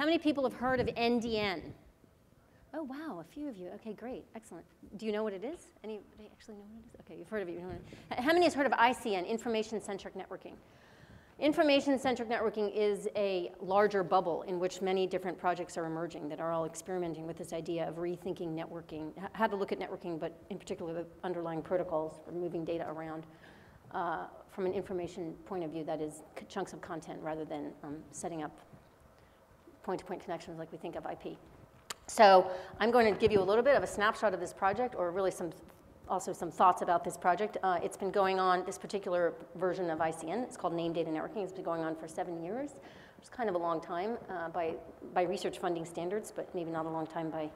How many people have heard of NDN? Oh, wow, a few of you. Okay, great, excellent. Do you know what it is? Anybody actually know what it is? Okay, you've heard of it. You know it. How many has heard of ICN, Information-Centric Networking? Information-centric networking is a larger bubble in which many different projects are emerging that are all experimenting with this idea of rethinking networking, how to look at networking, but in particular the underlying protocols for moving data around uh, from an information point of view that is chunks of content rather than um, setting up point-to-point -point connections like we think of IP. So I'm going to give you a little bit of a snapshot of this project or really some also some thoughts about this project. Uh, it's been going on, this particular version of ICN, it's called Name Data Networking, it's been going on for seven years. It's kind of a long time uh, by, by research funding standards, but maybe not a long time by,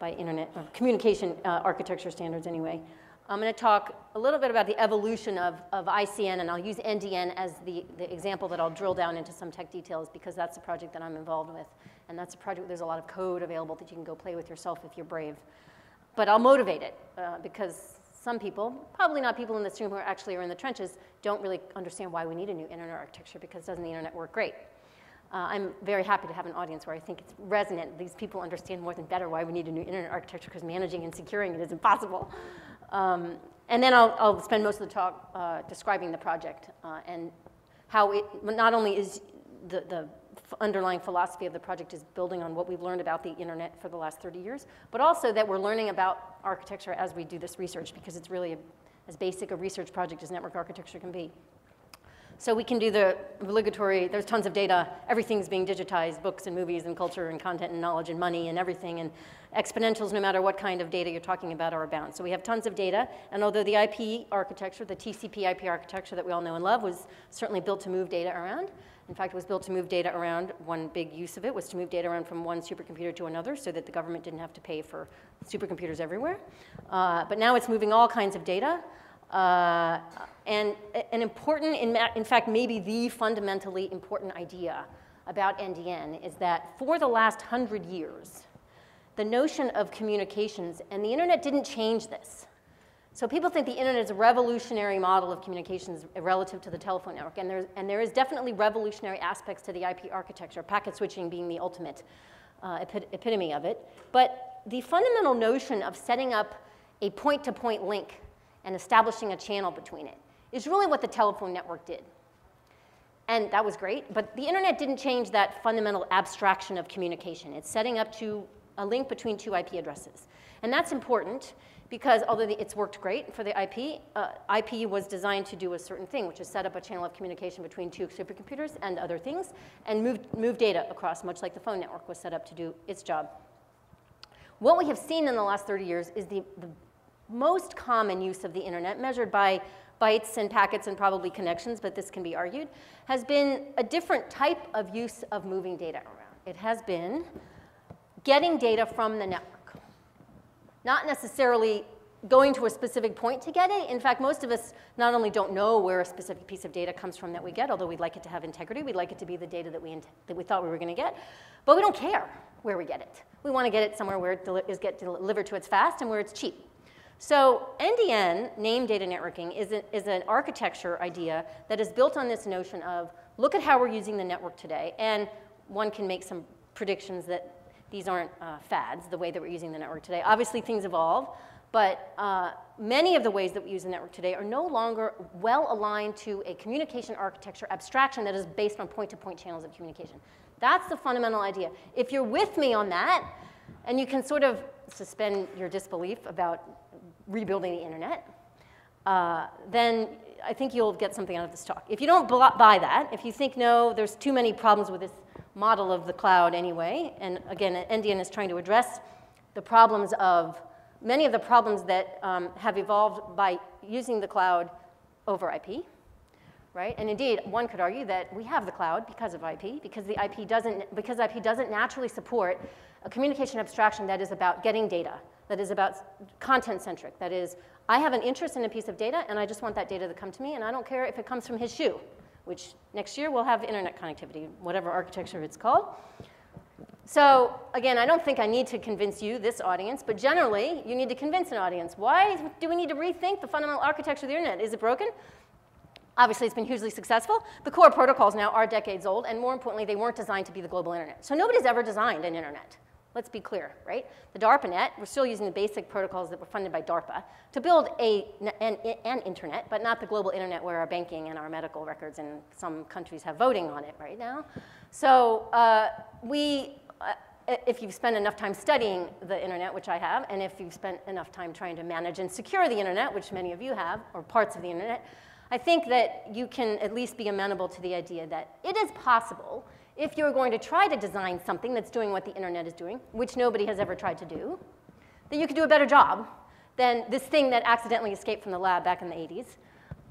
by internet, or communication uh, architecture standards anyway. I'm going to talk a little bit about the evolution of, of ICN, and I'll use NDN as the, the example that I'll drill down into some tech details because that's a project that I'm involved with. And that's a project, where there's a lot of code available that you can go play with yourself if you're brave. But I'll motivate it uh, because some people, probably not people in this room who are actually are in the trenches, don't really understand why we need a new internet architecture because doesn't the internet work great? Uh, I'm very happy to have an audience where I think it's resonant. These people understand more than better why we need a new internet architecture because managing and securing it is impossible. Um, and then I'll, I'll, spend most of the talk uh, describing the project uh, and how it not only is the, the underlying philosophy of the project is building on what we've learned about the internet for the last 30 years, but also that we're learning about architecture as we do this research because it's really a, as basic a research project as network architecture can be. So we can do the obligatory, there's tons of data, everything's being digitized, books and movies and culture and content and knowledge and money and everything, and exponentials, no matter what kind of data you're talking about, are abound. So we have tons of data, and although the IP architecture, the TCP IP architecture that we all know and love was certainly built to move data around, in fact, it was built to move data around. One big use of it was to move data around from one supercomputer to another so that the government didn't have to pay for supercomputers everywhere. Uh, but now it's moving all kinds of data. Uh, and an important, in, fact, maybe the fundamentally important idea about NDN is that for the last hundred years, the notion of communications, and the internet didn't change this. So people think the internet is a revolutionary model of communications relative to the telephone network, and, there's, and there is definitely revolutionary aspects to the IP architecture, packet switching being the ultimate uh, epitome of it. But the fundamental notion of setting up a point-to-point -point link and establishing a channel between it is really what the telephone network did. And that was great, but the internet didn't change that fundamental abstraction of communication. It's setting up to a link between two IP addresses. And that's important because although it's worked great for the IP, uh, IP was designed to do a certain thing, which is set up a channel of communication between two supercomputers and other things, and move, move data across, much like the phone network was set up to do its job. What we have seen in the last 30 years is the, the most common use of the internet, measured by bytes and packets and probably connections, but this can be argued, has been a different type of use of moving data around. It has been getting data from the network not necessarily going to a specific point to get it. In fact, most of us not only don't know where a specific piece of data comes from that we get, although we'd like it to have integrity, we'd like it to be the data that we, that we thought we were going to get, but we don't care where we get it. We want to get it somewhere where it is get delivered to us fast and where it's cheap. So NDN, Name Data Networking, is, a, is an architecture idea that is built on this notion of look at how we're using the network today, and one can make some predictions that these aren't uh, fads, the way that we're using the network today. Obviously, things evolve, but uh, many of the ways that we use the network today are no longer well aligned to a communication architecture abstraction that is based on point to point channels of communication. That's the fundamental idea. If you're with me on that, and you can sort of suspend your disbelief about rebuilding the internet, uh, then I think you'll get something out of this talk. If you don't buy that, if you think, no, there's too many problems with this model of the cloud anyway. And again, NDN is trying to address the problems of many of the problems that um, have evolved by using the cloud over IP, right? And indeed, one could argue that we have the cloud because of IP, because the IP doesn't, because IP doesn't naturally support a communication abstraction that is about getting data, that is about content-centric, that is, I have an interest in a piece of data, and I just want that data to come to me, and I don't care if it comes from his shoe which next year we'll have internet connectivity, whatever architecture it's called. So again, I don't think I need to convince you, this audience, but generally you need to convince an audience. Why do we need to rethink the fundamental architecture of the internet? Is it broken? Obviously, it's been hugely successful. The core protocols now are decades old, and more importantly, they weren't designed to be the global internet. So nobody's ever designed an internet. Let's be clear, right? The DARPANET, we're still using the basic protocols that were funded by DARPA to build a, an, an internet, but not the global internet where our banking and our medical records in some countries have voting on it right now. So uh, we, uh, if you've spent enough time studying the internet, which I have, and if you've spent enough time trying to manage and secure the internet, which many of you have, or parts of the internet, I think that you can at least be amenable to the idea that it is possible if you're going to try to design something that's doing what the internet is doing, which nobody has ever tried to do, that you could do a better job than this thing that accidentally escaped from the lab back in the 80s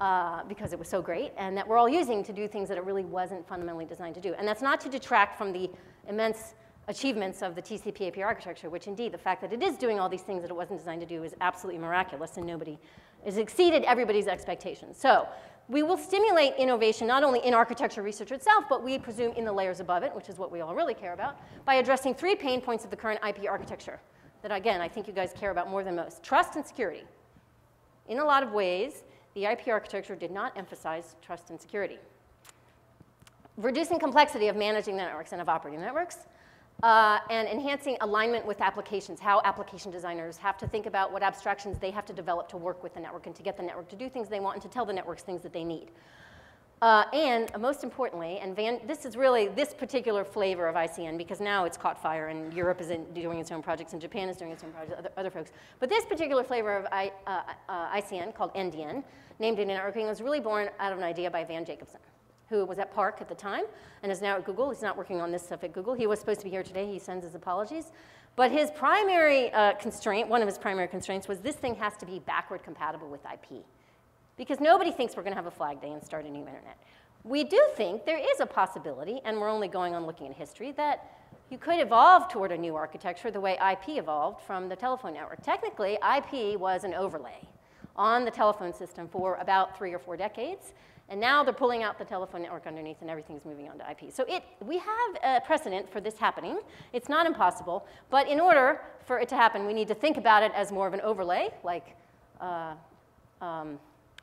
uh, because it was so great, and that we're all using to do things that it really wasn't fundamentally designed to do. And that's not to detract from the immense achievements of the TCP IP architecture, which indeed the fact that it is doing all these things that it wasn't designed to do is absolutely miraculous and nobody has exceeded everybody's expectations. So we will stimulate innovation not only in architecture research itself, but we presume in the layers above it, which is what we all really care about, by addressing three pain points of the current IP architecture that, again, I think you guys care about more than most. Trust and security. In a lot of ways, the IP architecture did not emphasize trust and security. Reducing complexity of managing the networks and of operating networks, uh, and enhancing alignment with applications, how application designers have to think about what abstractions they have to develop to work with the network and to get the network to do things they want and to tell the networks things that they need. Uh, and most importantly, and Van, this is really this particular flavor of ICN because now it's caught fire and Europe is in, doing its own projects and Japan is doing its own projects, other, other folks. But this particular flavor of I, uh, uh ICN called NDN, named in networking, was really born out of an idea by Van Jacobson who was at PARC at the time and is now at Google. He's not working on this stuff at Google. He was supposed to be here today. He sends his apologies. But his primary uh, constraint, one of his primary constraints, was this thing has to be backward compatible with IP. Because nobody thinks we're going to have a flag day and start a new internet. We do think there is a possibility, and we're only going on looking at history, that you could evolve toward a new architecture the way IP evolved from the telephone network. Technically, IP was an overlay on the telephone system for about three or four decades. And now they're pulling out the telephone network underneath and everything's moving on to IP. So it, we have a precedent for this happening. It's not impossible, but in order for it to happen, we need to think about it as more of an overlay, like uh, um,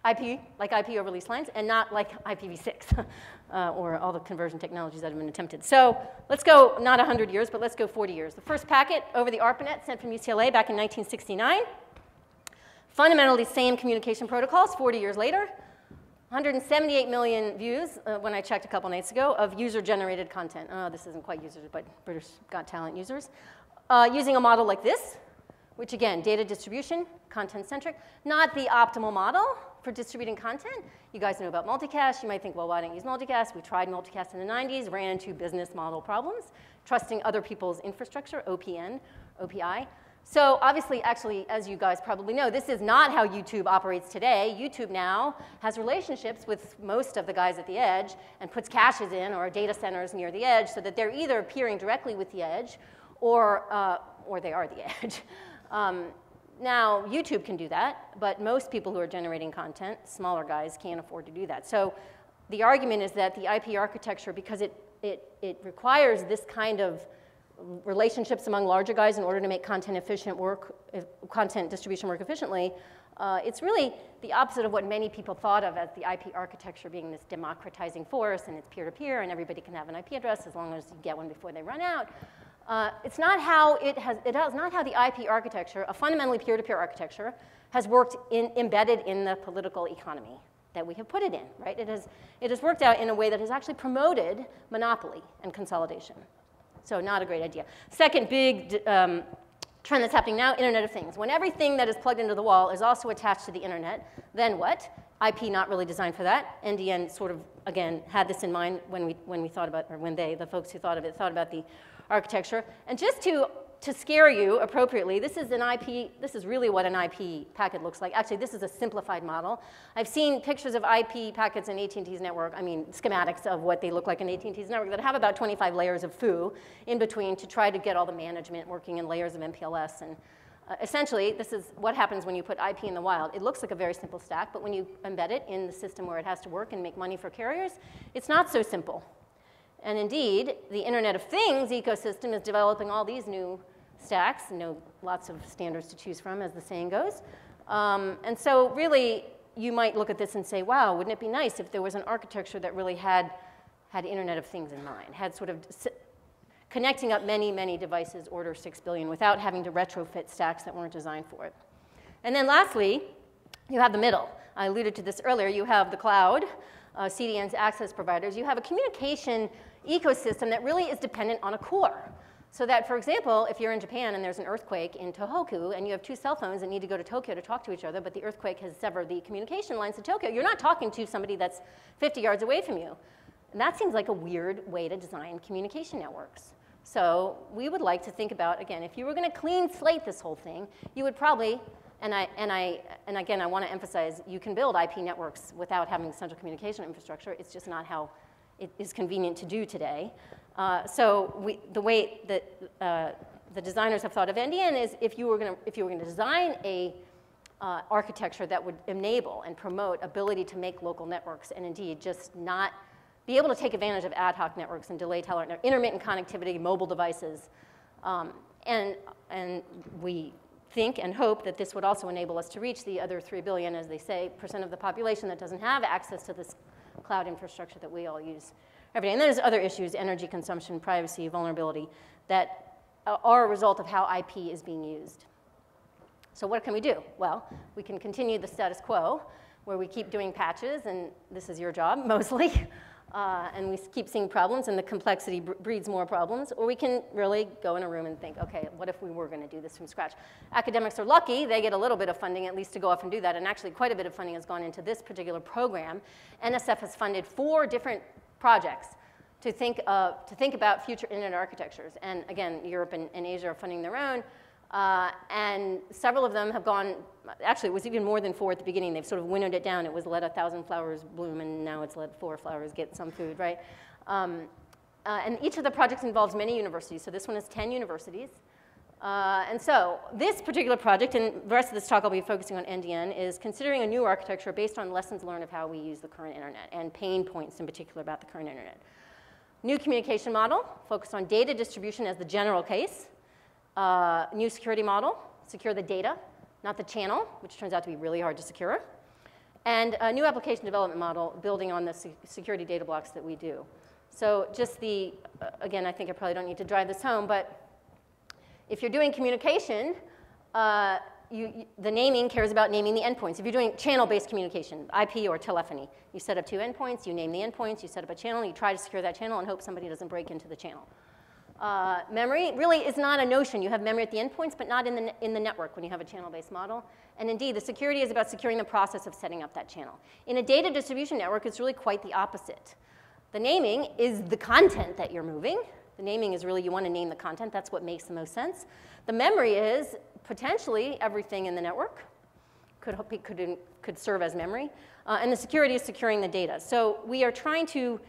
IP, like IP over lease lines, and not like IPv6 uh, or all the conversion technologies that have been attempted. So let's go not 100 years, but let's go 40 years. The first packet over the ARPANET sent from UCLA back in 1969. Fundamentally same communication protocols 40 years later. 178 million views uh, when I checked a couple nights ago of user-generated content. Oh, this isn't quite users, but Britain's Got Talent users. Uh, using a model like this, which again, data distribution, content-centric, not the optimal model for distributing content. You guys know about multicast. You might think, well, why don't you use multicast? We tried multicast in the 90s, ran into business model problems, trusting other people's infrastructure, OPN, OPI. So obviously, actually, as you guys probably know, this is not how YouTube operates today. YouTube now has relationships with most of the guys at the edge and puts caches in or data centers near the edge so that they're either peering directly with the edge or, uh, or they are the edge. Um, now, YouTube can do that, but most people who are generating content, smaller guys, can't afford to do that. So the argument is that the IP architecture, because it, it, it requires this kind of relationships among larger guys in order to make content efficient work, content distribution work efficiently, uh, it's really the opposite of what many people thought of as the IP architecture being this democratizing force and it's peer-to-peer -peer and everybody can have an IP address as long as you get one before they run out. Uh, it's not how it has, it is not how the IP architecture, a fundamentally peer-to-peer -peer architecture, has worked in, embedded in the political economy that we have put it in, right? It has, it has worked out in a way that has actually promoted monopoly and consolidation. So not a great idea. Second big um, trend that's happening now, Internet of Things. When everything that is plugged into the wall is also attached to the internet, then what? IP not really designed for that. NDN sort of, again, had this in mind when we, when we thought about, or when they, the folks who thought of it, thought about the architecture. And just to to scare you appropriately, this is an IP, this is really what an IP packet looks like. Actually, this is a simplified model. I've seen pictures of IP packets in AT&T's network, I mean, schematics of what they look like in AT&T's network that have about 25 layers of foo in between to try to get all the management working in layers of MPLS. And uh, essentially, this is what happens when you put IP in the wild. It looks like a very simple stack, but when you embed it in the system where it has to work and make money for carriers, it's not so simple. And indeed, the Internet of Things ecosystem is developing all these new stacks, you know, lots of standards to choose from, as the saying goes. Um, and so really, you might look at this and say, wow, wouldn't it be nice if there was an architecture that really had, had Internet of Things in mind, had sort of connecting up many, many devices, order 6 billion, without having to retrofit stacks that weren't designed for it. And then lastly, you have the middle. I alluded to this earlier. You have the cloud, uh, CDN's access providers. You have a communication ecosystem that really is dependent on a core. So that, for example, if you're in Japan and there's an earthquake in Tohoku and you have two cell phones that need to go to Tokyo to talk to each other, but the earthquake has severed the communication lines to Tokyo, you're not talking to somebody that's 50 yards away from you. And that seems like a weird way to design communication networks. So we would like to think about, again, if you were going to clean slate this whole thing, you would probably, and, I, and, I, and again, I want to emphasize, you can build IP networks without having central communication infrastructure. It's just not how it is convenient to do today. Uh, so we, the way that uh, the designers have thought of NDN is if you were going to, if you were going to design a uh, architecture that would enable and promote ability to make local networks and indeed just not be able to take advantage of ad hoc networks and delay tolerant, intermittent connectivity, mobile devices. Um, and, and we think and hope that this would also enable us to reach the other 3 billion, as they say, percent of the population that doesn't have access to this cloud infrastructure that we all use every day. And then there's other issues, energy consumption, privacy, vulnerability, that are a result of how IP is being used. So what can we do? Well, we can continue the status quo, where we keep doing patches, and this is your job mostly, uh, and we keep seeing problems and the complexity breeds more problems, or we can really go in a room and think, okay, what if we were going to do this from scratch? Academics are lucky, they get a little bit of funding at least to go off and do that, and actually quite a bit of funding has gone into this particular program. NSF has funded four different projects to think, of, to think about future internet architectures. And again, Europe and, and Asia are funding their own. Uh, and several of them have gone, actually, it was even more than four at the beginning. They've sort of winnowed it down. It was let a thousand flowers bloom, and now it's let four flowers get some food, right? Um, uh, and each of the projects involves many universities. So this one is 10 universities. Uh, and so this particular project, and the rest of this talk I'll be focusing on NDN, is considering a new architecture based on lessons learned of how we use the current internet and pain points in particular about the current internet. New communication model, focused on data distribution as the general case. Uh, new security model, secure the data, not the channel, which turns out to be really hard to secure. And a new application development model building on the security data blocks that we do. So just the, uh, again, I think I probably don't need to drive this home, but if you're doing communication, uh, you, the naming cares about naming the endpoints. If you're doing channel-based communication, IP or telephony, you set up two endpoints, you name the endpoints, you set up a channel, you try to secure that channel and hope somebody doesn't break into the channel. Uh, memory really is not a notion. You have memory at the endpoints, but not in the, in the network when you have a channel-based model. And indeed, the security is about securing the process of setting up that channel. In a data distribution network, it's really quite the opposite. The naming is the content that you're moving. The naming is really, you want to name the content. That's what makes the most sense. The memory is potentially everything in the network. Could, could, could serve as memory. Uh, and the security is securing the data. So we are trying to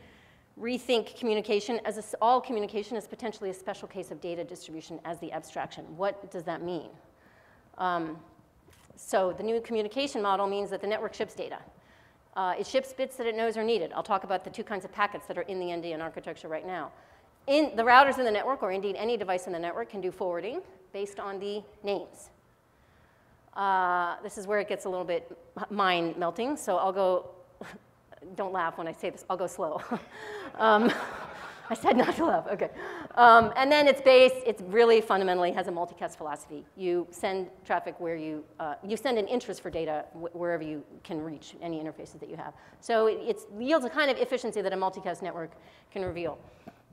rethink communication as a, all communication is potentially a special case of data distribution as the abstraction. What does that mean? Um, so the new communication model means that the network ships data. Uh, it ships bits that it knows are needed. I'll talk about the two kinds of packets that are in the NDN architecture right now. In the routers in the network, or indeed any device in the network, can do forwarding based on the names. Uh, this is where it gets a little bit mind melting, so I'll go don't laugh when I say this, I'll go slow. um, I said not to laugh, okay. Um, and then it's based, it's really fundamentally has a multicast philosophy. You send traffic where you, uh, you send an interest for data wh wherever you can reach any interfaces that you have. So it yields a kind of efficiency that a multicast network can reveal,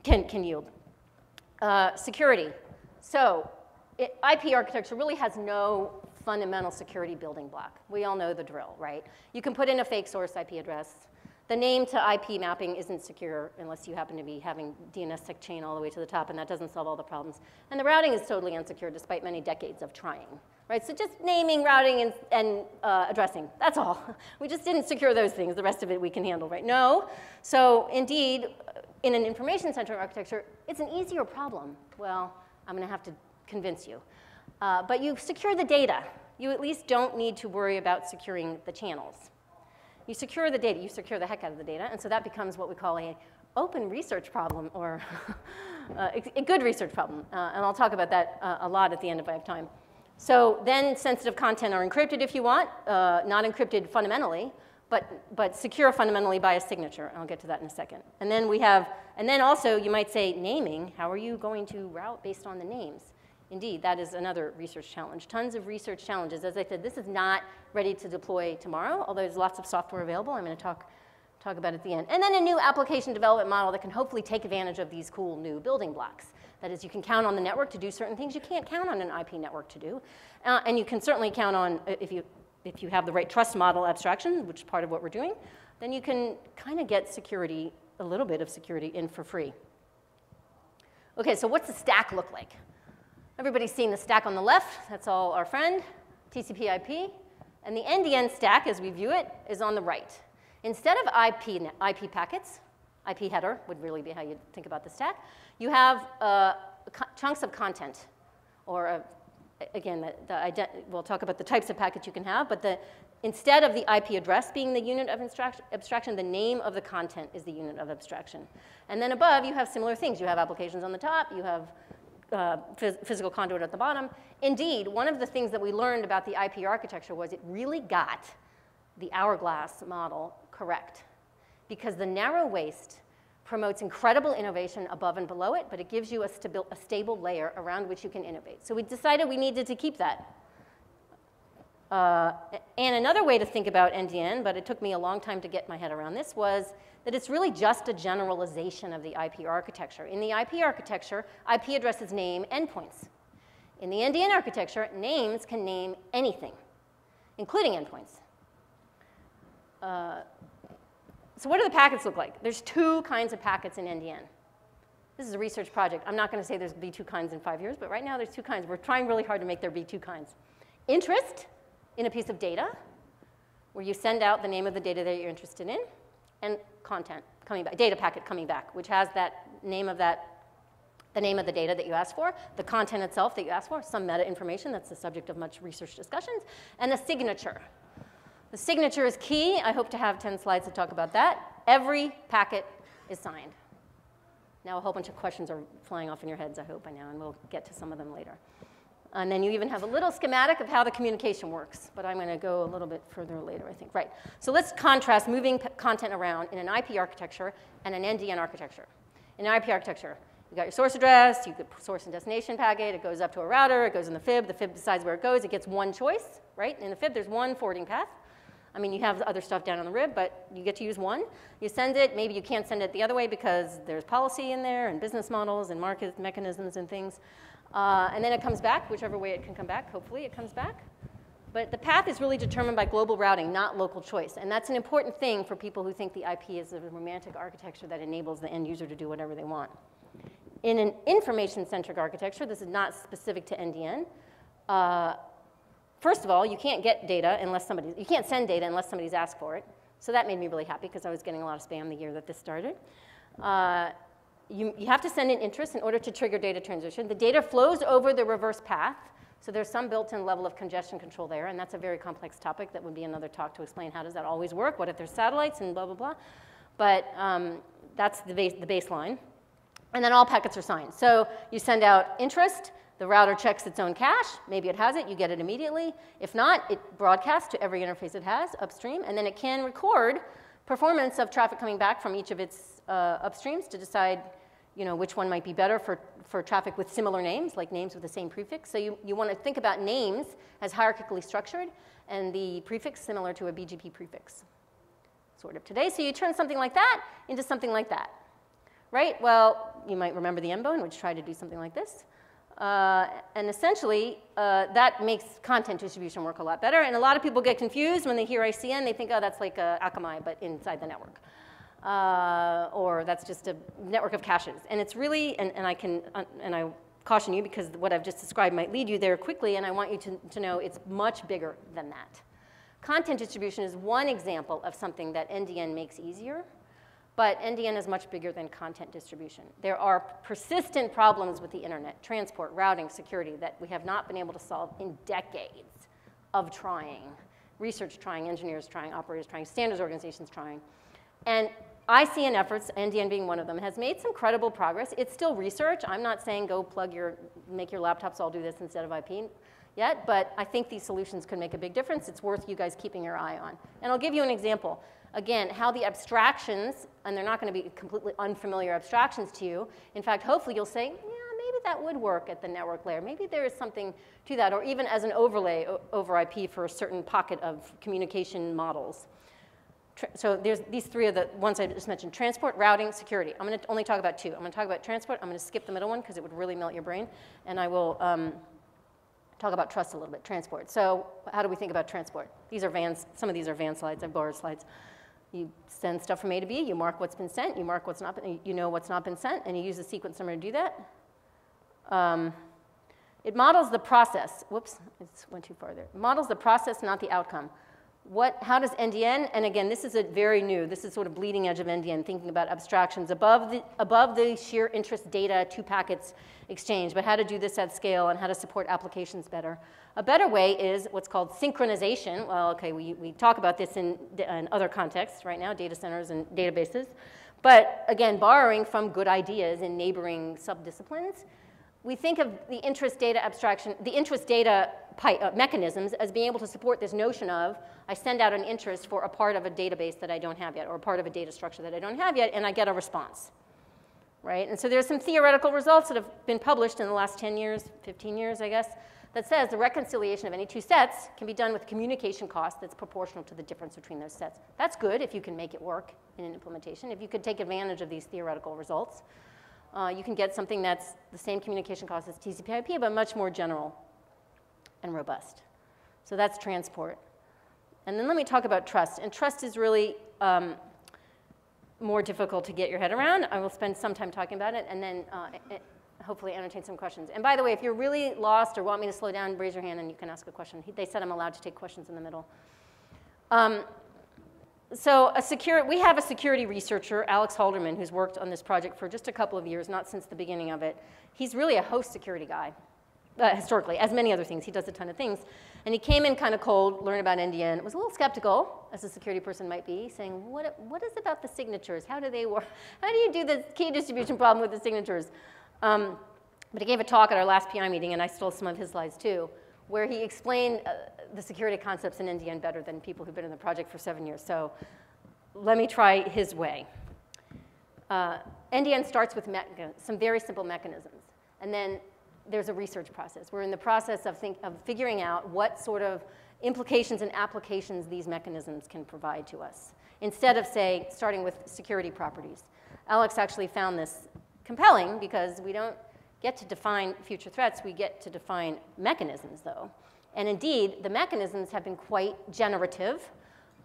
can, can yield. Uh, security. So it, IP architecture really has no fundamental security building block. We all know the drill, right? You can put in a fake source IP address, the name to IP mapping isn't secure unless you happen to be having DNSSEC chain all the way to the top, and that doesn't solve all the problems. And the routing is totally insecure despite many decades of trying. Right? So just naming, routing, and, and uh, addressing, that's all. We just didn't secure those things. The rest of it we can handle, right? No. So indeed, in an information-centric architecture, it's an easier problem. Well, I'm going to have to convince you. Uh, but you secure the data. You at least don't need to worry about securing the channels. You secure the data, you secure the heck out of the data, and so that becomes what we call a open research problem or uh, a good research problem. Uh, and I'll talk about that uh, a lot at the end I have time. So then sensitive content are encrypted if you want, uh, not encrypted fundamentally, but, but secure fundamentally by a signature. I'll get to that in a second. And then we have, and then also you might say naming, how are you going to route based on the names? Indeed, that is another research challenge. Tons of research challenges. As I said, this is not ready to deploy tomorrow, although there's lots of software available. I'm going to talk, talk about at the end. And then a new application development model that can hopefully take advantage of these cool new building blocks. That is, you can count on the network to do certain things you can't count on an IP network to do. Uh, and you can certainly count on, uh, if you, if you have the right trust model abstraction, which is part of what we're doing, then you can kind of get security, a little bit of security in for free. Okay, so what's the stack look like? Everybody's seen the stack on the left. That's all our friend, TCP IP. And the NDN stack, as we view it, is on the right. Instead of IP, IP packets, IP header would really be how you think about the stack. You have uh, chunks of content, or uh, again, the, the we'll talk about the types of packets you can have, but the, instead of the IP address being the unit of abstraction, the name of the content is the unit of abstraction. And then above, you have similar things. You have applications on the top, you have uh, phys physical conduit at the bottom. Indeed, one of the things that we learned about the IP architecture was it really got the hourglass model correct because the narrow waist promotes incredible innovation above and below it, but it gives you a, a, stable layer around which you can innovate. So we decided we needed to keep that. Uh, and another way to think about NDN, but it took me a long time to get my head around this, was that it's really just a generalization of the IP architecture. In the IP architecture, IP addresses name endpoints. In the NDN architecture, names can name anything, including endpoints. Uh, so what do the packets look like? There's two kinds of packets in NDN. This is a research project. I'm not going to say there's be two kinds in five years, but right now there's two kinds. We're trying really hard to make there be two kinds. Interest in a piece of data, where you send out the name of the data that you're interested in, and content coming back, data packet coming back, which has that name of that, the name of the data that you asked for, the content itself that you asked for, some meta information that's the subject of much research discussions, and a signature, the signature is key. I hope to have 10 slides to talk about that. Every packet is signed. Now a whole bunch of questions are flying off in your heads, I hope, by now, and we'll get to some of them later. And then you even have a little schematic of how the communication works, but I'm going to go a little bit further later, I think. Right. So let's contrast moving content around in an IP architecture and an NDN architecture. In an IP architecture, you got your source address, you get source and destination packet, it goes up to a router, it goes in the FIB, the FIB decides where it goes, it gets one choice, right? In the FIB, there's one forwarding path. I mean, you have other stuff down on the RIB, but you get to use one. You send it, maybe you can't send it the other way because there's policy in there and business models and market mechanisms and things. Uh, and then it comes back, whichever way it can come back, hopefully it comes back. But the path is really determined by global routing, not local choice. And that's an important thing for people who think the IP is a romantic architecture that enables the end user to do whatever they want. In an information-centric architecture, this is not specific to NDN, uh, First of all, you can't get data unless somebody, you can't send data unless somebody's asked for it. So that made me really happy because I was getting a lot of spam the year that this started. Uh, you, you have to send an interest in order to trigger data transition. The data flows over the reverse path. So there's some built-in level of congestion control there, and that's a very complex topic. That would be another talk to explain how does that always work, what if there's satellites, and blah, blah, blah. But um, that's the, base, the baseline. And then all packets are signed. So you send out interest, the router checks its own cache. Maybe it has it. You get it immediately. If not, it broadcasts to every interface it has upstream. And then it can record performance of traffic coming back from each of its uh, upstreams to decide you know, which one might be better for, for traffic with similar names, like names with the same prefix. So you, you want to think about names as hierarchically structured and the prefix similar to a BGP prefix, sort of today. So you turn something like that into something like that, right? Well, you might remember the M-bone, which tried to do something like this. Uh, and essentially, uh, that makes content distribution work a lot better. And a lot of people get confused when they hear ICN. They think, oh, that's like a Akamai, but inside the network. Uh, or that's just a network of caches. And it's really, and, and I can, uh, and I caution you because what I've just described might lead you there quickly, and I want you to, to know it's much bigger than that. Content distribution is one example of something that NDN makes easier. But NDN is much bigger than content distribution. There are persistent problems with the internet, transport, routing, security, that we have not been able to solve in decades of trying. Research trying, engineers trying, operators trying, standards organizations trying. And ICN efforts, NDN being one of them, has made some credible progress. It's still research. I'm not saying go plug your, make your laptops all do this instead of IP. yet, but I think these solutions could make a big difference. It's worth you guys keeping your eye on. And I'll give you an example. Again, how the abstractions, and they're not going to be completely unfamiliar abstractions to you. In fact, hopefully you'll say, yeah, maybe that would work at the network layer. Maybe there is something to that, or even as an overlay over IP for a certain pocket of communication models. So there's these three are the ones I just mentioned, transport, routing, security. I'm going to only talk about two. I'm going to talk about transport. I'm going to skip the middle one because it would really melt your brain. And I will um, talk about trust a little bit, transport. So how do we think about transport? These are Van's. Some of these are Van slides. I've borrowed slides. You send stuff from A to B, you mark what's been sent, you mark what's not been, you know what's not been sent, and you use a sequence number to do that. Um, it models the process. Whoops, it went too far there. It models the process, not the outcome. What, how does NDN, and again, this is a very new, this is sort of bleeding edge of NDN, thinking about abstractions above the, above the sheer interest data, two packets exchange, but how to do this at scale and how to support applications better. A better way is what's called synchronization. Well, okay, we, we talk about this in, in other contexts right now, data centers and databases. But again, borrowing from good ideas in neighboring subdisciplines, we think of the interest data abstraction, the interest data uh, mechanisms as being able to support this notion of I send out an interest for a part of a database that I don't have yet or a part of a data structure that I don't have yet and I get a response. Right? And so there's some theoretical results that have been published in the last 10 years, 15 years, I guess, that says the reconciliation of any two sets can be done with communication cost that's proportional to the difference between those sets. That's good if you can make it work in an implementation, if you could take advantage of these theoretical results. Uh, you can get something that's the same communication cost as TCP IP, but much more general and robust. So that's transport. And then let me talk about trust. And trust is really um, more difficult to get your head around. I will spend some time talking about it, and then uh, it, hopefully entertain some questions. And by the way, if you're really lost or want me to slow down, raise your hand and you can ask a question. They said I'm allowed to take questions in the middle. Um, so a secure, we have a security researcher, Alex Halderman, who's worked on this project for just a couple of years, not since the beginning of it. He's really a host security guy, uh, historically, as many other things. He does a ton of things. And he came in kind of cold, learned about NDN, was a little skeptical, as a security person might be, saying, what, what is about the signatures? How do they work? How do you do the key distribution problem with the signatures? Um, but he gave a talk at our last PI meeting, and I stole some of his slides too, where he explained uh, the security concepts in NDN better than people who've been in the project for seven years. So let me try his way. Uh, NDN starts with some very simple mechanisms, and then there's a research process. We're in the process of, think, of figuring out what sort of implications and applications these mechanisms can provide to us, instead of, say, starting with security properties. Alex actually found this compelling because we don't get to define future threats, we get to define mechanisms, though. And indeed, the mechanisms have been quite generative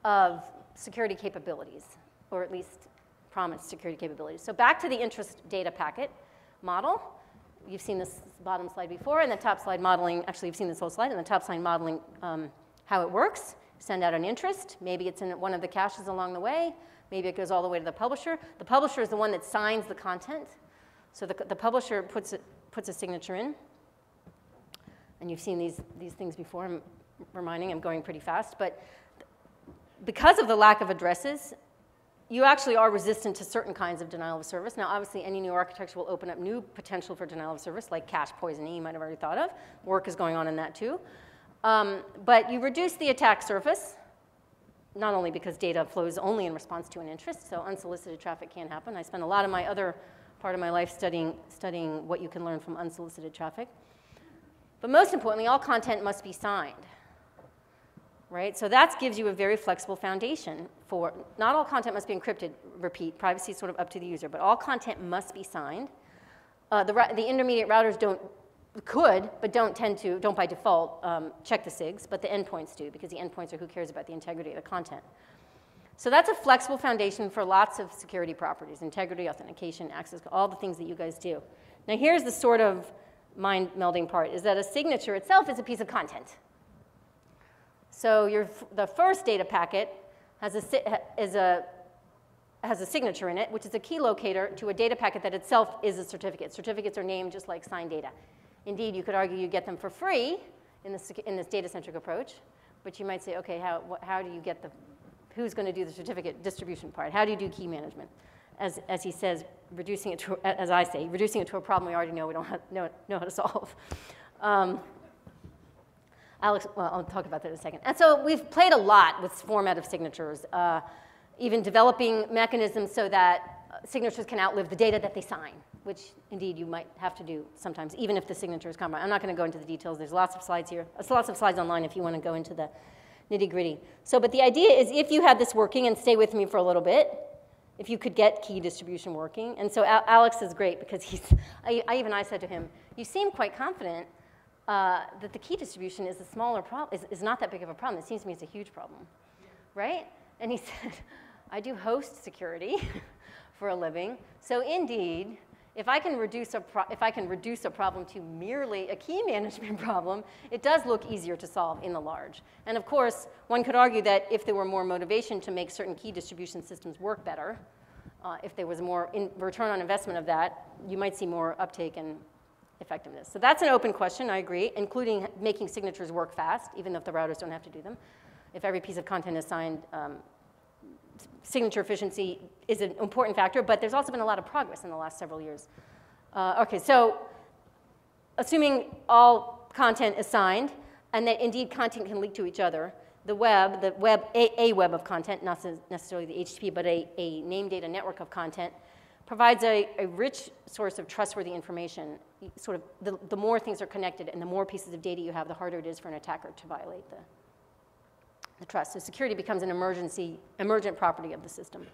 of security capabilities, or at least promised security capabilities. So back to the interest data packet model. You've seen this bottom slide before, and the top slide modeling, actually you've seen this whole slide, and the top slide modeling um, how it works. Send out an interest, maybe it's in one of the caches along the way, maybe it goes all the way to the publisher. The publisher is the one that signs the content. So the, the publisher puts, it, puts a signature in, and you've seen these, these things before. I'm reminding, I'm going pretty fast, but because of the lack of addresses, you actually are resistant to certain kinds of denial of service. Now, obviously, any new architecture will open up new potential for denial of service, like cache poisoning you might have already thought of. Work is going on in that too. Um, but you reduce the attack surface, not only because data flows only in response to an interest, so unsolicited traffic can't happen. I spend a lot of my other part of my life studying, studying what you can learn from unsolicited traffic. But most importantly, all content must be signed right? So that gives you a very flexible foundation for, not all content must be encrypted, repeat, privacy is sort of up to the user, but all content must be signed. Uh, the, the intermediate routers don't, could, but don't tend to, don't by default um, check the SIGs, but the endpoints do, because the endpoints are who cares about the integrity of the content. So that's a flexible foundation for lots of security properties, integrity, authentication, access, all the things that you guys do. Now here's the sort of mind melding part, is that a signature itself is a piece of content. So your, the first data packet has a, is a, has a signature in it, which is a key locator to a data packet that itself is a certificate. Certificates are named just like signed data. Indeed, you could argue you get them for free in this, in this data-centric approach, but you might say, okay, how, how do you get the, who's going to do the certificate distribution part? How do you do key management? As, as he says, reducing it to, as I say, reducing it to a problem we already know we don't have, know, know how to solve. Um, Alex, well, I'll talk about that in a second. And so we've played a lot with format of signatures, uh, even developing mechanisms so that uh, signatures can outlive the data that they sign, which indeed you might have to do sometimes, even if the signature is compromised. I'm not going to go into the details. There's lots of slides here. There's lots of slides online if you want to go into the nitty gritty. So, but the idea is if you had this working, and stay with me for a little bit, if you could get key distribution working. And so Alex is great because he's, I, I, even I said to him, you seem quite confident uh, that the key distribution is a smaller problem, is, is not that big of a problem. It seems to me it's a huge problem, right? And he said, I do host security for a living. So indeed, if I can reduce a if I can reduce a problem to merely a key management problem, it does look easier to solve in the large. And of course, one could argue that if there were more motivation to make certain key distribution systems work better, uh, if there was more return on investment of that, you might see more uptake and effectiveness. So that's an open question, I agree, including making signatures work fast, even if the routers don't have to do them. If every piece of content is signed, um, signature efficiency is an important factor, but there's also been a lot of progress in the last several years. Uh, okay, so assuming all content is signed, and that indeed content can leak to each other, the web, the web, a, a web of content, not necessarily the HTTP, but a, a name data network of content, provides a, a rich source of trustworthy information. Sort of the, the more things are connected and the more pieces of data you have, the harder it is for an attacker to violate the, the trust. So security becomes an emergency, emergent property of the system.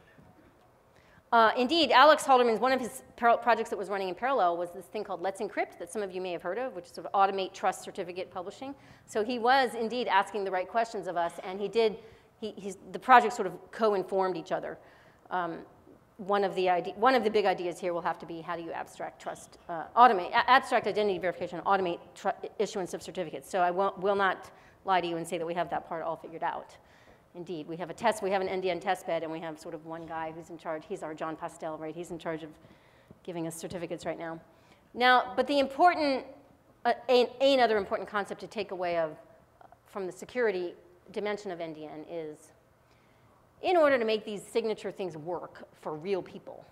Uh, indeed, Alex Halderman's one of his projects that was running in parallel was this thing called Let's Encrypt that some of you may have heard of, which is sort of automate trust certificate publishing. So he was indeed asking the right questions of us, and he did. He, the project sort of co-informed each other. Um, one of the one of the big ideas here will have to be how do you abstract trust, uh, automate abstract identity verification, automate issuance of certificates. So I won't, will not lie to you and say that we have that part all figured out. Indeed, we have a test, we have an NDN test bed, and we have sort of one guy who's in charge. He's our Jon Postel, right? He's in charge of giving us certificates right now. Now, but the important, uh, another important concept to take away of from the security dimension of NDN is in order to make these signature things work for real people,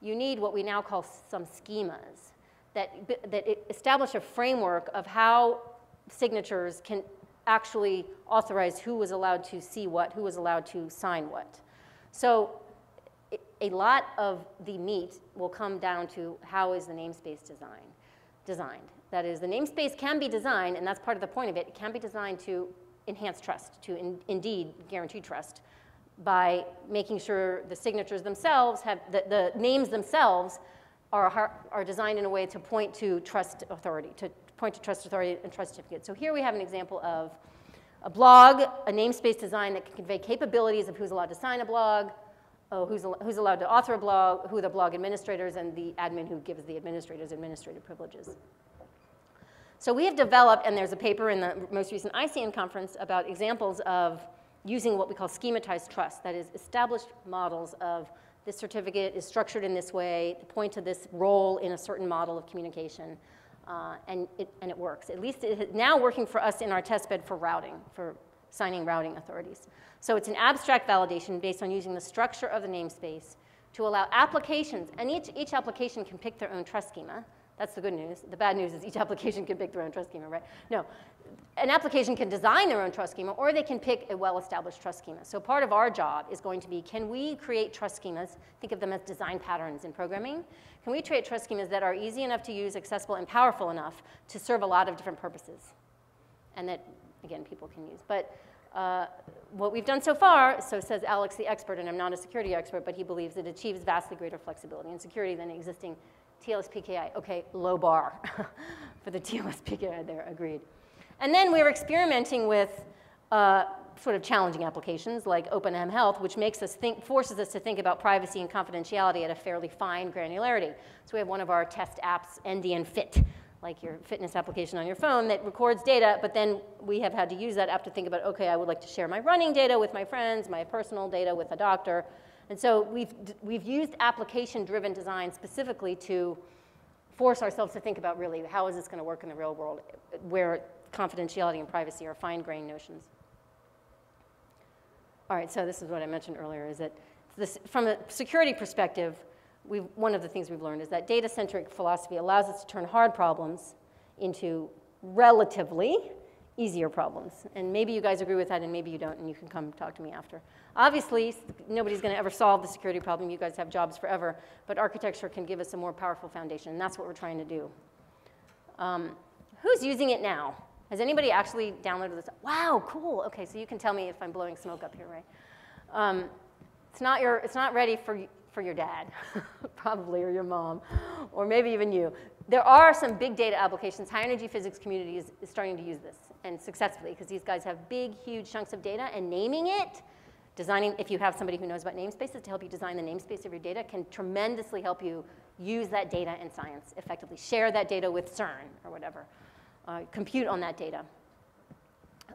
you need what we now call some schemas that, that establish a framework of how signatures can actually authorize who was allowed to see what, who was allowed to sign what. So a lot of the meat will come down to how is the namespace design, designed. That is, the namespace can be designed, and that's part of the point of it, it can be designed to enhance trust, to in, indeed guarantee trust by making sure the signatures themselves have, the, the names themselves are, are designed in a way to point to trust authority, to point to trust authority and trust certificate. So here we have an example of a blog, a namespace design that can convey capabilities of who's allowed to sign a blog, oh, who's, who's allowed to author a blog, who the blog administrators, and the admin who gives the administrators administrative privileges. So we have developed, and there's a paper in the most recent ICANN conference about examples of using what we call schematized trust, that is, established models of this certificate is structured in this way, point to this role in a certain model of communication, uh, and, it, and it works. At least it is now working for us in our testbed for routing, for signing routing authorities. So it's an abstract validation based on using the structure of the namespace to allow applications, and each, each application can pick their own trust schema. That's the good news. The bad news is each application can pick their own trust schema, right? No, an application can design their own trust schema or they can pick a well-established trust schema. So part of our job is going to be, can we create trust schemas, think of them as design patterns in programming? Can we create trust schemas that are easy enough to use, accessible, and powerful enough to serve a lot of different purposes? And that, again, people can use. But uh, what we've done so far, so says Alex the expert, and I'm not a security expert, but he believes it achieves vastly greater flexibility and security than existing TLS PKI. Okay, low bar for the TLS PKI there, agreed. And then we were experimenting with uh, sort of challenging applications like Open mHealth, which makes us think, forces us to think about privacy and confidentiality at a fairly fine granularity. So we have one of our test apps, NDN Fit, like your fitness application on your phone that records data, but then we have had to use that app to think about, okay, I would like to share my running data with my friends, my personal data with a doctor. And so we've, we've used application-driven design specifically to force ourselves to think about really how is this going to work in the real world where confidentiality and privacy are fine-grained notions. All right, so this is what I mentioned earlier, is that this, from a security perspective, one of the things we've learned is that data-centric philosophy allows us to turn hard problems into relatively easier problems. And maybe you guys agree with that, and maybe you don't, and you can come talk to me after. Obviously, nobody's going to ever solve the security problem. You guys have jobs forever, but architecture can give us a more powerful foundation, and that's what we're trying to do. Um, who's using it now? Has anybody actually downloaded this? Wow, cool. Okay, so you can tell me if I'm blowing smoke up here, right? Um, it's not your, it's not ready for for your dad, probably, or your mom, or maybe even you. There are some big data applications. High energy physics community is, is starting to use this and successfully because these guys have big, huge chunks of data and naming it, designing, if you have somebody who knows about namespaces to help you design the namespace of your data can tremendously help you use that data in science effectively. Share that data with CERN or whatever. Uh, compute on that data.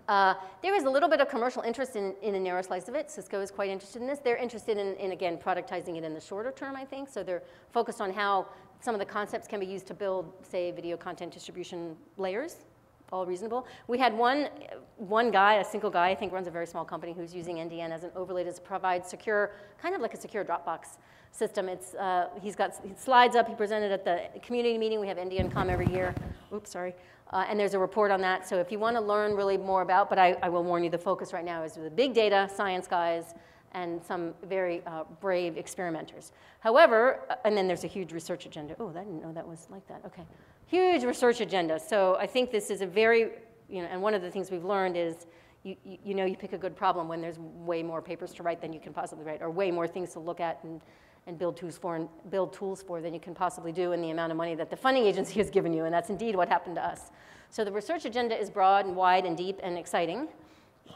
Uh, there is a little bit of commercial interest in, in a narrow slice of it. Cisco is quite interested in this. They're interested in, in, again, productizing it in the shorter term, I think. So they're focused on how some of the concepts can be used to build, say, video content distribution layers all reasonable. We had one, one guy, a single guy, I think runs a very small company who's using NDN as an overlay to provide secure, kind of like a secure Dropbox system. It's, uh, he's got slides up, he presented at the community meeting. We have NDNCom every year. Oops, sorry. Uh, and there's a report on that. So if you want to learn really more about, but I, I will warn you, the focus right now is the big data science guys and some very uh, brave experimenters. However, uh, and then there's a huge research agenda. Oh, I didn't know that was like that. Okay. Huge research agenda. So I think this is a very, you know, and one of the things we've learned is you, you, know you pick a good problem when there's way more papers to write than you can possibly write, or way more things to look at and, and build tools for and build tools for than you can possibly do in the amount of money that the funding agency has given you, and that's indeed what happened to us. So the research agenda is broad and wide and deep and exciting.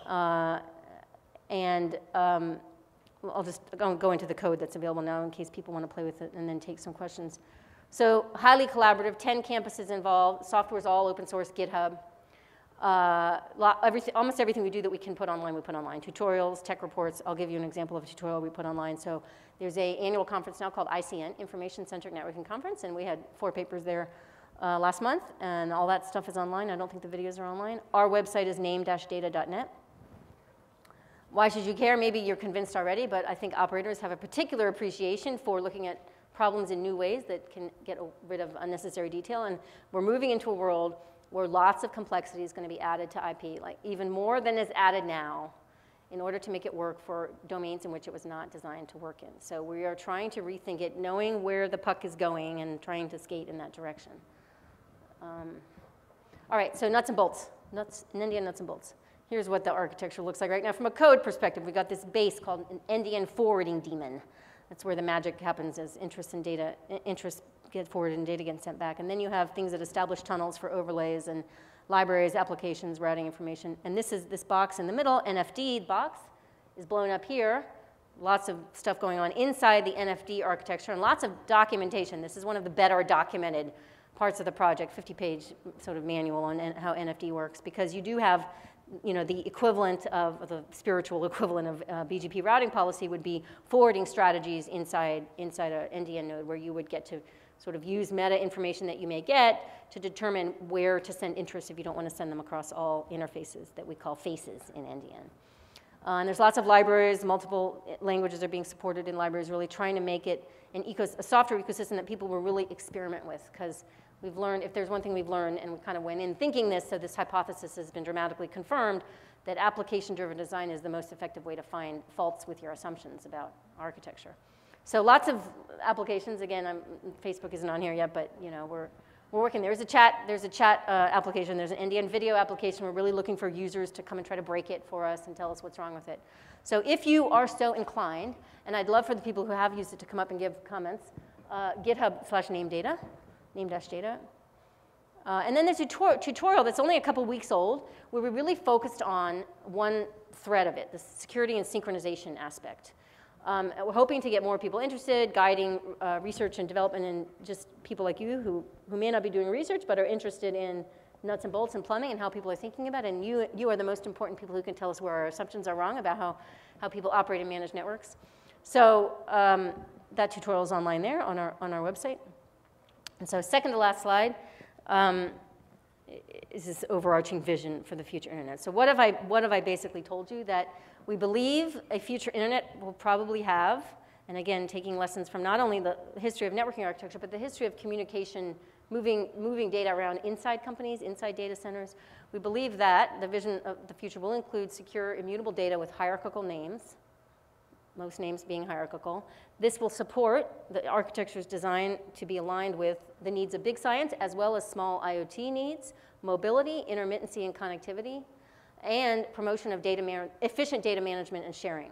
Uh, and um, I'll just go into the code that's available now in case people want to play with it and then take some questions. So highly collaborative, 10 campuses involved, software is all open source, GitHub. Uh, everything, almost everything we do that we can put online, we put online. Tutorials, tech reports, I'll give you an example of a tutorial we put online. So there's a annual conference now called ICN, Information Centric Networking Conference, and we had four papers there uh, last month, and all that stuff is online. I don't think the videos are online. Our website is named-data.net. Why should you care? Maybe you're convinced already, but I think operators have a particular appreciation for looking at problems in new ways that can get rid of unnecessary detail. And we're moving into a world where lots of complexity is going to be added to IP, like even more than is added now in order to make it work for domains in which it was not designed to work in. So we are trying to rethink it, knowing where the puck is going and trying to skate in that direction. Um, all right, so nuts and bolts, nuts, NDN nuts and bolts. Here's what the architecture looks like right now. From a code perspective, we've got this base called an NDN forwarding daemon. That's where the magic happens as interest in data, interest get forwarded and data gets sent back. And then you have things that establish tunnels for overlays and libraries, applications, routing information. And this is this box in the middle, NFD box, is blown up here. Lots of stuff going on inside the NFD architecture and lots of documentation. This is one of the better documented parts of the project, 50 page sort of manual on how NFD works, because you do have you know, the equivalent of the spiritual equivalent of uh, BGP routing policy would be forwarding strategies inside, inside an NDN node where you would get to sort of use meta information that you may get to determine where to send interests if you don't want to send them across all interfaces that we call faces in NDN. Uh, and there's lots of libraries, multiple languages are being supported in libraries, really trying to make it an ecos- a software ecosystem that people will really experiment with because We've learned, if there's one thing we've learned, and we kind of went in thinking this, so this hypothesis has been dramatically confirmed, that application-driven design is the most effective way to find faults with your assumptions about architecture. So lots of applications. Again, I'm, Facebook isn't on here yet, but you know we're we're working. There's a chat. There's a chat uh, application. There's an NDN video application. We're really looking for users to come and try to break it for us and tell us what's wrong with it. So if you are so inclined, and I'd love for the people who have used it to come up and give comments, uh, GitHub slash name data named-data. Uh, and then there's a tutor tutorial that's only a couple weeks old where we really focused on one thread of it, the security and synchronization aspect. Um, we're hoping to get more people interested, guiding uh, research and development, and just people like you who, who may not be doing research but are interested in nuts and bolts and plumbing and how people are thinking about it. And you, you are the most important people who can tell us where our assumptions are wrong about how, how people operate and manage networks. So um, that tutorial is online there on our, on our website. And so second to last slide um, is this overarching vision for the future internet. So what have, I, what have I basically told you? That we believe a future internet will probably have, and again, taking lessons from not only the history of networking architecture, but the history of communication moving, moving data around inside companies, inside data centers. We believe that the vision of the future will include secure, immutable data with hierarchical names, most names being hierarchical. This will support the architecture's design to be aligned with the needs of big science as well as small IoT needs, mobility, intermittency, and connectivity, and promotion of data efficient data management and sharing.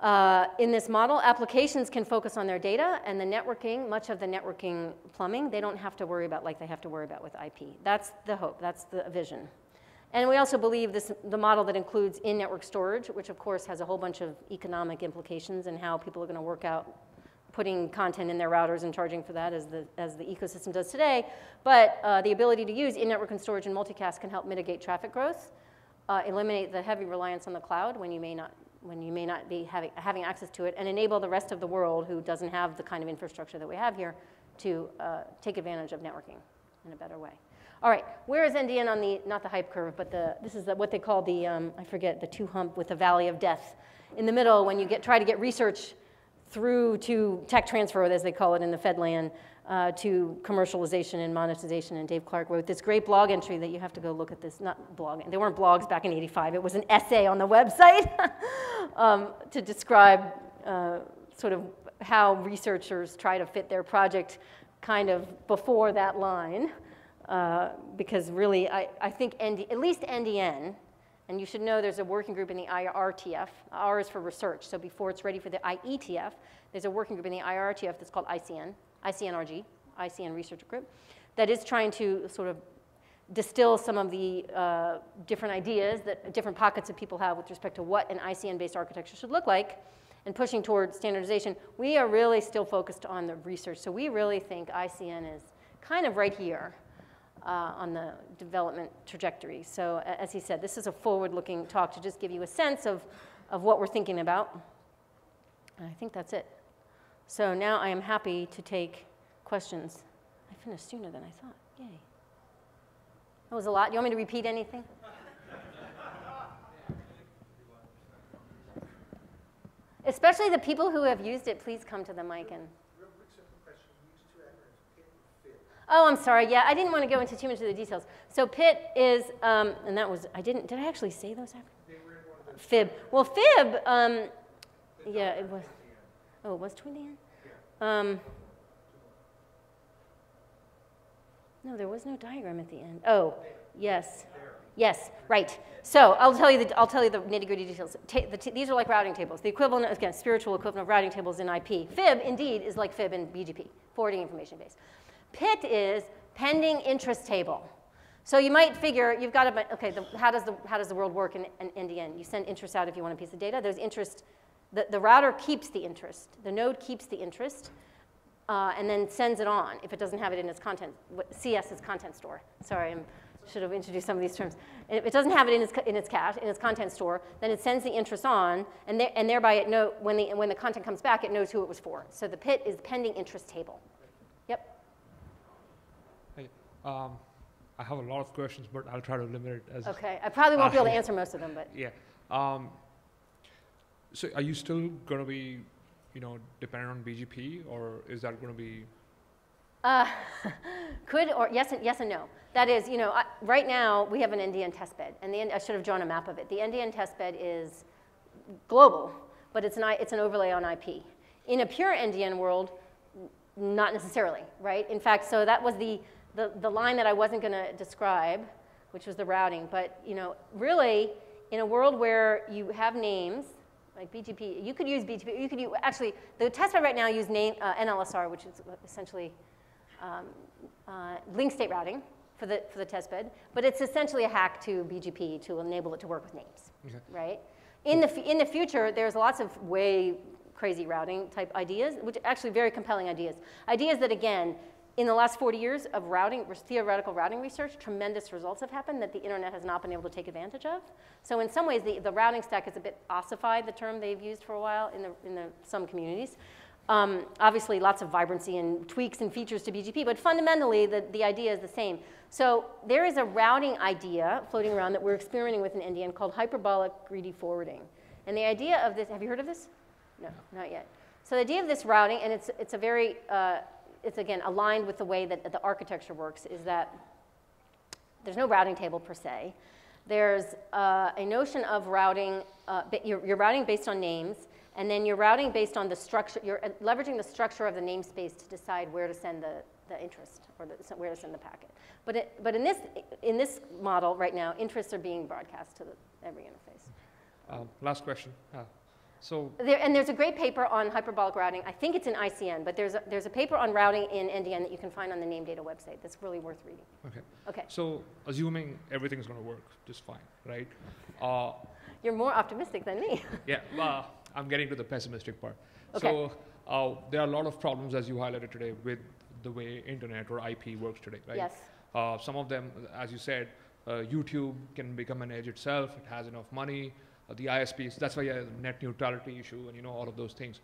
Uh, in this model, applications can focus on their data and the networking, much of the networking plumbing, they don't have to worry about like they have to worry about with IP. That's the hope, that's the vision. And we also believe this, the model that includes in-network storage, which of course has a whole bunch of economic implications and how people are going to work out putting content in their routers and charging for that as the, as the ecosystem does today. But uh, the ability to use in-network and storage and multicast can help mitigate traffic growth, uh, eliminate the heavy reliance on the cloud when you may not when you may not be having, having access to it, and enable the rest of the world who doesn't have the kind of infrastructure that we have here to uh, take advantage of networking in a better way. All right, where is NDN on the, not the hype curve, but the, this is the, what they call the, um, I forget, the two hump with the valley of death. In the middle, when you get, try to get research through to tech transfer, as they call it in the Fedland, uh, to commercialization and monetization. And Dave Clark wrote this great blog entry that you have to go look at this, not blog, they weren't blogs back in 85, it was an essay on the website um, to describe uh, sort of how researchers try to fit their project kind of before that line. Uh, because really, I, I think ND, at least NDN, and you should know there's a working group in the IRTF. R is for research, so before it's ready for the IETF, there's a working group in the IRTF that's called ICN. ICNRG, ICN Research Group, that is trying to sort of distill some of the uh, different ideas that different pockets of people have with respect to what an ICN-based architecture should look like and pushing toward standardization. We are really still focused on the research. So we really think ICN is kind of right here uh, on the development trajectory. So as he said, this is a forward-looking talk to just give you a sense of, of what we're thinking about. And I think that's it. So now I am happy to take questions. I finished sooner than I thought. Yay. That was a lot. Do you want me to repeat anything? Especially the people who have used it, please come to the mic and. Oh, I'm sorry. Yeah, I didn't want to go into too much of the details. So PIT is, um, and that was, I didn't, did I actually say those? After? FIB. Well, FIB, um, yeah, it was. Oh, it was the end? Um, no, there was no diagram at the end. Oh, yes. Yes, right. So I'll tell you the, I'll tell you the nitty gritty details. Ta the these are like routing tables. The equivalent, again, spiritual equivalent of routing tables in IP. FIB, indeed, is like FIB in BGP, forwarding information base. PIT is pending interest table. So you might figure you've got to, okay, the, how, does the, how does the world work in, in NDN? You send interest out if you want a piece of data. There's interest the, the router keeps the interest. The node keeps the interest uh, and then sends it on if it doesn't have it in its content. CS is content store. Sorry, I should have introduced some of these terms. If it doesn't have it in its, in its cache, in its content store, then it sends the interest on, and, there, and thereby it know, when, the, when the content comes back, it knows who it was for. So the PIT is pending interest table. Um, I have a lot of questions, but I'll try to limit it as. Okay, I probably won't be able to answer most of them, but. Yeah. Um, so are you still going to be, you know, dependent on BGP, or is that going to be? Uh, could or yes and yes and no. That is, you know, I, right now we have an NDN testbed, and the I should have drawn a map of it. The NDN testbed is global, but it's an it's an overlay on IP. In a pure NDN world, not necessarily, right? In fact, so that was the the, the line that I wasn't going to describe, which was the routing. But you know, really, in a world where you have names like BGP, you could use BGP, you could use, actually, the testbed right now use name, uh, NLSR, which is essentially um, uh, link state routing for the, for the testbed, but it's essentially a hack to BGP to enable it to work with names, okay. right? In the, in the future, there's lots of way crazy routing type ideas, which are actually very compelling ideas. Ideas that, again, in the last 40 years of routing, theoretical routing research, tremendous results have happened that the internet has not been able to take advantage of. So in some ways, the, the routing stack is a bit ossified, the term they've used for a while in, the, in the, some communities. Um, obviously, lots of vibrancy and tweaks and features to BGP, but fundamentally, the, the idea is the same. So there is a routing idea floating around that we're experimenting with in NDN called hyperbolic greedy forwarding. And the idea of this, have you heard of this? No, not yet. So the idea of this routing, and it's, it's a very uh, it's again aligned with the way that the architecture works, is that there's no routing table per se. There's uh, a notion of routing, uh, you're, you're routing based on names, and then you're routing based on the structure, you're uh, leveraging the structure of the namespace to decide where to send the, the interest or the, where to send the packet. But, it, but in, this, in this model right now, interests are being broadcast to the, every interface. Um, last question. Uh, so There, and there's a great paper on hyperbolic routing. I think it's in ICN, but there's a, there's a paper on routing in NDN that you can find on the Name Data website that's really worth reading. okay. Okay, So assuming everything's going to work just fine, right? Uh, you're more optimistic than me. yeah. Uh, I'm getting to the pessimistic part. Okay. So uh, there are a lot of problems, as you highlighted today, with the way internet or IP works today, right? Yes, Uh, some of them, as you said, uh, YouTube can become an edge itself. It has enough money. Uh, the ISPs, that's why you have the net neutrality issue and you know all of those things.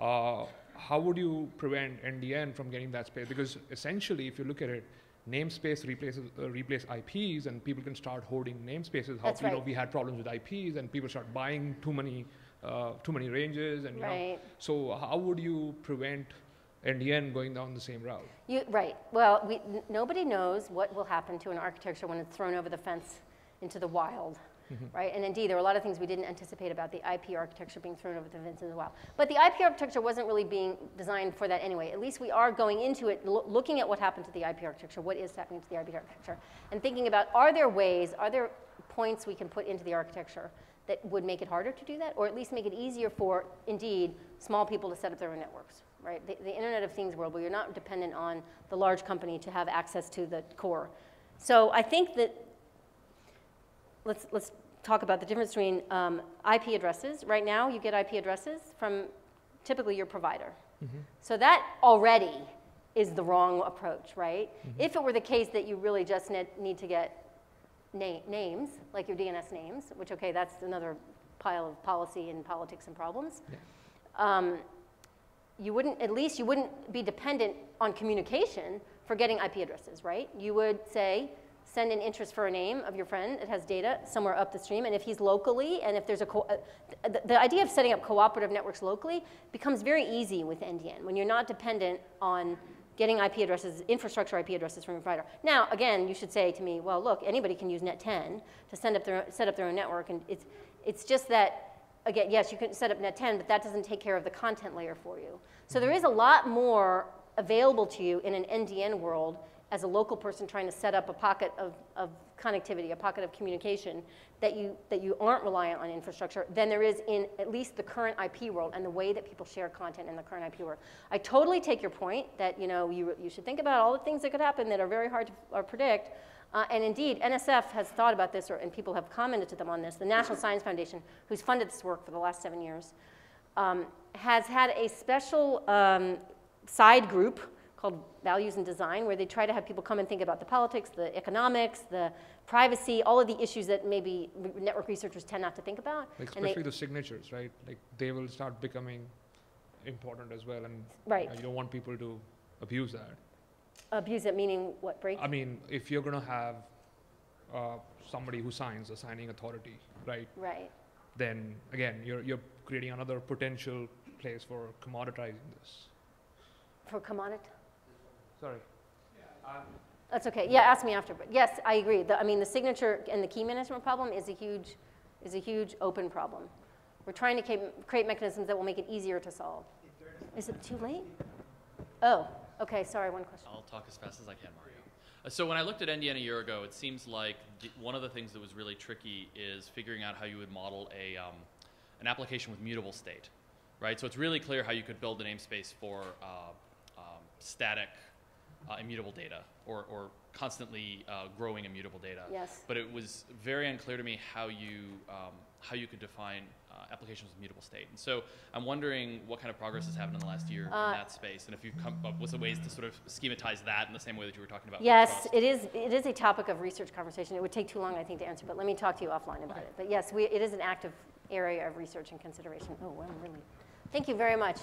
Uh, how would you prevent NDN from getting that space? Because essentially, if you look at it, namespace replaces uh, replace IPs, and people can start hoarding namespaces. How That's you know right. we had problems with IPs, and people start buying too many uh, too many ranges, and you know. right. So how would you prevent NDN going down the same route? You, right. Well, we, n- nobody knows what will happen to an architecture when it's thrown over the fence into the wild, Mm-hmm. right? And indeed, there were a lot of things we didn't anticipate about the IP architecture being thrown over the fence as well. But the IP architecture wasn't really being designed for that anyway. At least we are going into it, loo- looking at what happened to the IP architecture, what is happening to the IP architecture, and thinking about are there ways, are there points we can put into the architecture that would make it harder to do that, or at least make it easier for, indeed, small people to set up their own networks, right? The, the Internet of Things world, where you're not dependent on the large company to have access to the core. So I think that, let's, let's talk about the difference between um, IP addresses. Right now, you get IP addresses from typically your provider. So that already is the wrong approach, right? If it were the case that you really just ne- need to get na- names, like your DNS names, which, okay, that's another pile of policy and politics and problems. Um, you wouldn't, at least you wouldn't be dependent on communication for getting IP addresses, right? You would say, send an interest for a name of your friend, it has data somewhere up the stream, and if he's locally, and if there's a, co- uh, the, the idea of setting up cooperative networks locally becomes very easy with NDN, when you're not dependent on getting IP addresses, infrastructure IP addresses from your provider. Now, again, you should say to me, well, look, anybody can use Net10 to send up their, set up their own network, and it's, it's just that, again, yes, you can set up Net10, but that doesn't take care of the content layer for you. So there is a lot more available to you in an NDN world as a local person trying to set up a pocket of, of connectivity, a pocket of communication, that you, that you aren't reliant on infrastructure than there is in at least the current IP world and the way that people share content in the current IP world. I totally take your point that you, know, you, you should think about all the things that could happen that are very hard to predict. Uh, and indeed, NSF has thought about this, or, and people have commented to them on this. The National Science Foundation, who's funded this work for the last seven years, um, has had a special um, side group called Values and Design, where they try to have people come and think about the politics, the economics, the privacy, all of the issues that maybe network researchers tend not to think about. Like And they- especially the signatures, right? Like they will start becoming important as well, and Right. uh, you don't want people to abuse that. Abuse it, meaning what, break? I mean, if you're going to have uh, somebody who signs a signing authority, right? right. Then again, you're you're creating another potential place for commoditizing this. For commodity? Sorry. That's okay. Yeah, ask me after. But yes, I agree. The, I mean, the signature and the key management problem is a huge, is a huge open problem. We're trying to create mechanisms that will make it easier to solve. Is it too late? Oh, okay. Sorry. One question. I'll talk as fast as I can, Mario. Uh, so when I looked at NDN a year ago, it seems like the, one of the things that was really tricky is figuring out how you would model a, um, an application with mutable state, right? So it's really clear how you could build a namespace for uh, um, static uh, immutable data or, or constantly uh, growing immutable data. Yes. But it was very unclear to me how you, um, how you could define uh, applications with mutable state. And so I'm wondering what kind of progress has happened in the last year Uh, in that space, and if you've come up with some ways to sort of schematize that in the same way that you were talking about. Yes, it is, it is a topic of research conversation. It would take too long, I think, to answer, but let me talk to you offline about it. But yes, we, it is an active area of research and consideration. Oh, well, really. Thank you very much.